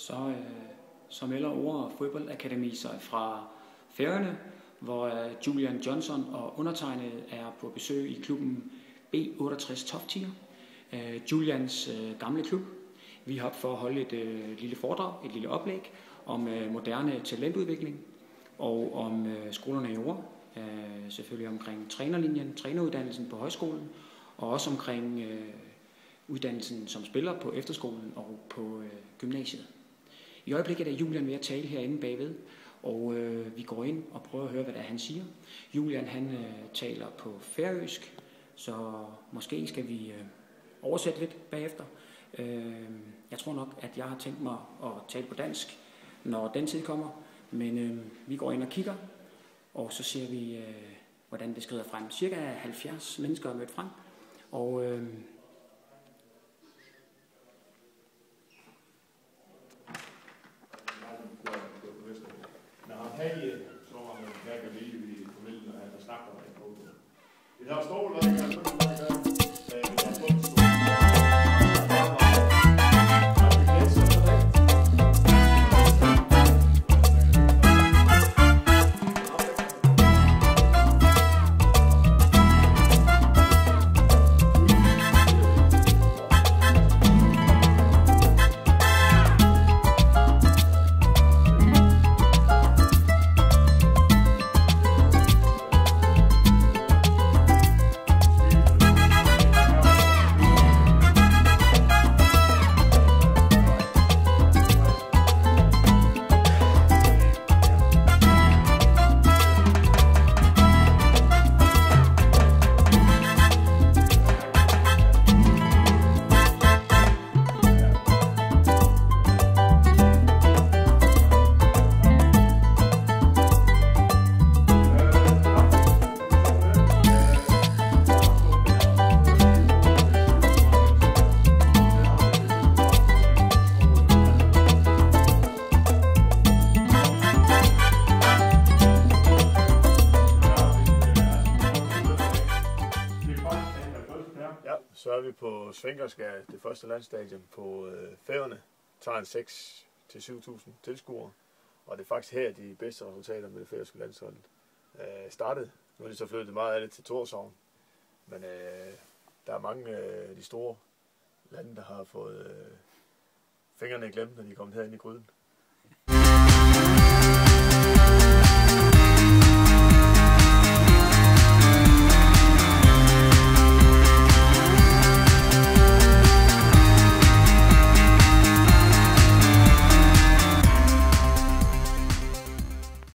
så, øh, så melder Ord Fodboldakademi sig fra Færøerne, hvor øh, Julian Johnson og undertegnet er på besøg i klubben B68 Top Tier. Øh, Julians øh, gamle klub. Vi har for at holde et øh, lille foredrag, et lille oplæg om øh, moderne talentudvikling og om øh, skolerne i Ord. Øh, selvfølgelig omkring trænerlinjen, træneruddannelsen på højskolen, og også omkring øh, uddannelsen som spiller på efterskolen og på øh, gymnasiet. I øjeblikket er Julian ved at tale herinde bagved, og øh, vi går ind og prøver at høre, hvad det er, han siger. Julian han øh, taler på færøsk, så måske skal vi øh, oversætte lidt bagefter. Øh, jeg tror nok, at jeg har tænkt mig at tale på dansk, når den tid kommer, men øh, vi går ind og kigger, og så ser vi, øh, hvordan det skrider frem. Cirka 70 mennesker er mødt frem, og øh, Når han tager, så var han hver gang lige i familien, og han snakker med en på. Det der står der, Ja, så er vi på Svinkerskær, det første landstadion på øh, Færøerne. Tager en 6 til 7.000 tilskuere. Og det er faktisk her, de bedste resultater med det færøske landshold øh, startede. Nu er de så flyttet meget af det til Torshavn. Men øh, der er mange af øh, de store lande, der har fået øh, fingrene i glemt, når de er kommet herind i gryden.